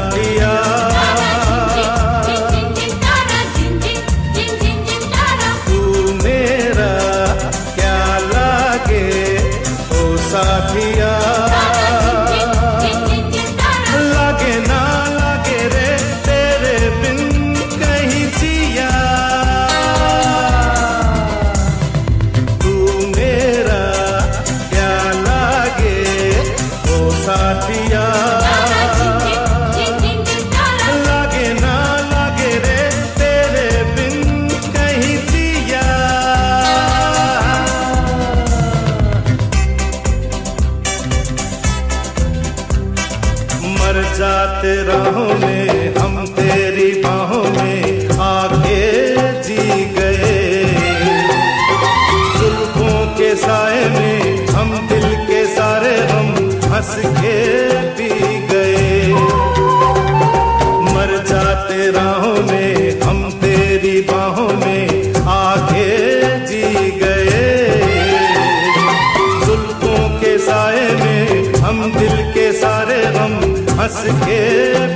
ti. राहों में, हम तेरी बाहों में आके जी गए। जुल्फों के साए में, हम दिल के सारे हम हंस के That's a.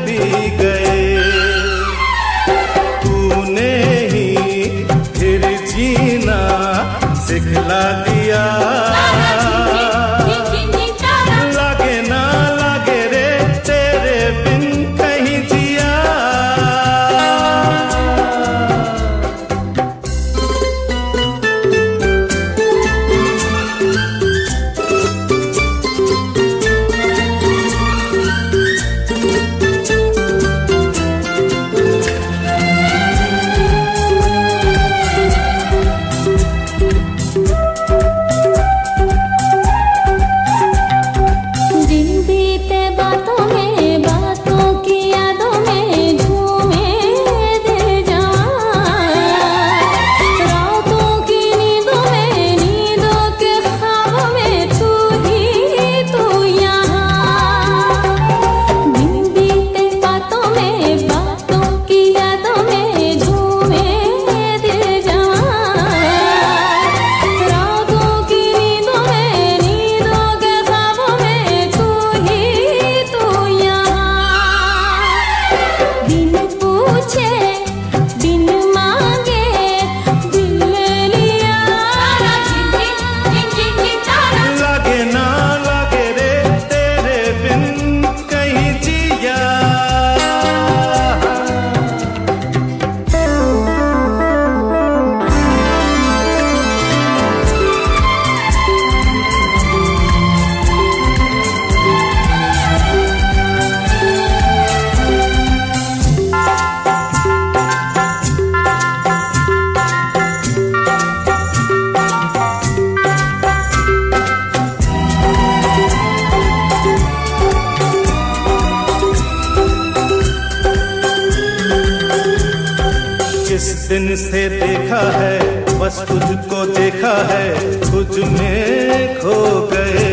दिन से देखा है बस तुझको देखा है तुझ में खो गए।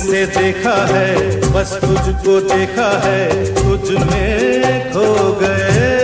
से देखा है बस तुझको देखा है तुझ में खो गए।